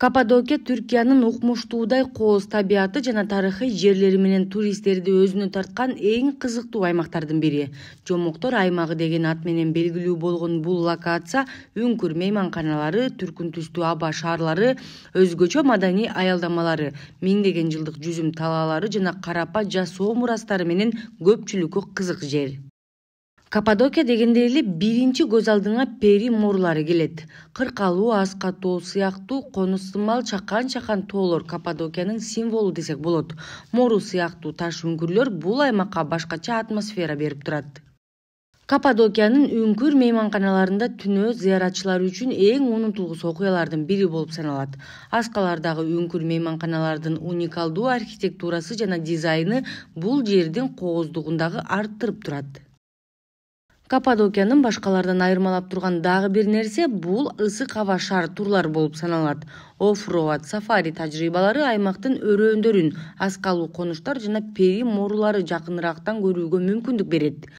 каппадокия түркиянын укмуштуудай кооз табияты жана тарыхый жерлери менен туристтерди өзүнө тарткан эң кызыктуу аймактардын бири. Жомоктор аймагы деген ат менен белгилүү болгон бул локация үңкүр мейманканалары түркүн түстүү аба шаарлары өзгөчө маданий аялдамалары миңдеген жылдык жүзүм талаалары жана карапа жасоо мурастары менен көпчүлүккө кызык жер каппадокия дегенде эле биринчи көз алдыңа пери моорулары келет. Кыркалуу аска тоо сыяктуу конус сымал чакан чакан тоолор каппадокиянын символу десек болот. Мору сыяктуу таш үңкүрлөр бул аймакка башкача атмосфера берип турат. Каппадокиянын үңкүр мейманканаларында түнөө зыяратчылар үчүн эң унутулгус окуялардын бири болуп саналат. Аскалардагы үңкүр мейманканалардын уникалдуу архитектурасы жана дизайны бул жердин кооздугун дагы арттырып турат каппадокиянын башкалардан айырмалап турган дагы бир нерсе бул ысык аба шаар турлары болуп саналат. Офф роад сафари тажрыйбалары аймактын өрөөндөрүн аскалуу конуштар жана пери мооруларды жакыныраактан көрүүгө мүмкүндүк берет